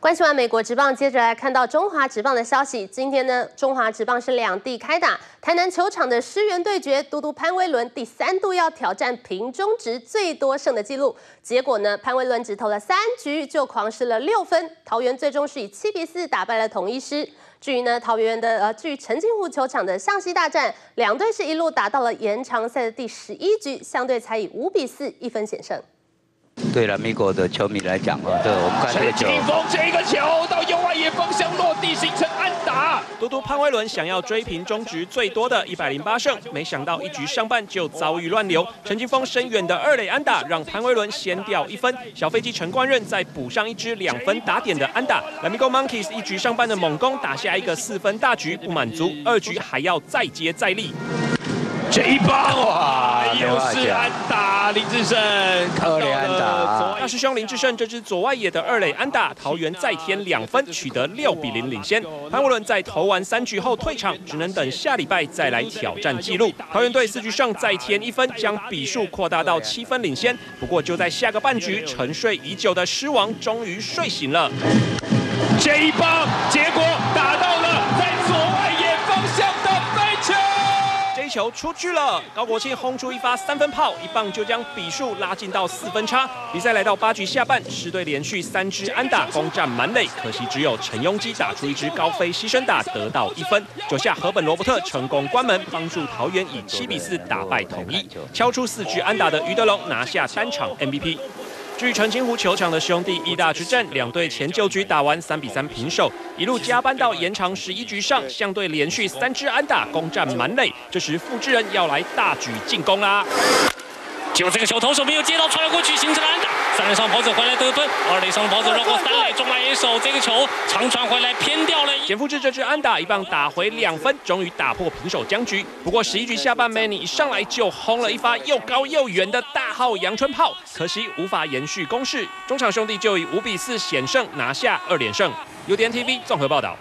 关系完美国职棒，接着来看到中华职棒的消息。今天呢，中华职棒是两地开打，台南球场的狮园对决，嘟嘟潘威伦第三度要挑战平中值最多胜的纪录。结果呢，潘威伦只投了三局就狂失了六分，桃园最终是以七比四打败了统一师。至于呢，桃园的呃，至于陈金湖球场的向西大战，两队是一路打到了延长赛的第十一局，相对才以五比四一分险胜。对了，米国的球迷来讲啊，对，我们看这个球，这个球到右外野方向落地，形成安打。嘟嘟潘威伦想要追平中局最多的一百零八胜，没想到一局上半就遭遇乱流。陈金峰深远的二垒安打让潘威伦先掉一分，小飞机陈冠任再补上一支两分打点的安打。蓝米 o Monkeys 一局上半的猛攻打下一个四分大局，不满足，二局还要再接再厉。这一棒哇，又是安打，林志胜，二垒安打。大师兄林志胜这支左外野的二垒安打，桃园再添两分，取得六比零领先。潘威伦在投完三局后退场，只能等下礼拜再来挑战纪录。桃园队四局上再添一分，将比数扩大到七分领先。不过就在下个半局，沉睡已久的狮王终于睡醒了。这一棒，结果打到球出去了，高国庆轰出一发三分炮，一棒就将比数拉近到四分差。比赛来到八局下半，狮队连续三支安打攻占满垒，可惜只有陈庸基打出一支高飞牺牲打得到一分。九下河本罗伯特成功关门，帮助桃园以七比四打败统一，敲出四局安打的余德龙拿下单场 MVP。据澄清湖球场的兄弟义大之战，两队前九局打完三比三平手，一路加班到延长十一局上，相对连续三支安打攻占满垒。这时傅志仁要来大举进攻啦！就这个球投手没有接到，传了过去，形成了安上跑者回来得分，二垒上跑者绕过三垒，中来一手这个球长传回来偏掉了。简复志这支安打一棒打回两分，终于打破平手僵局。不过十一局下半，Many 一上来就轰了一发又高又远的大号阳春炮，可惜无法延续攻势。中场兄弟就以五比四险胜拿下二连胜。UDN TV 综合报道。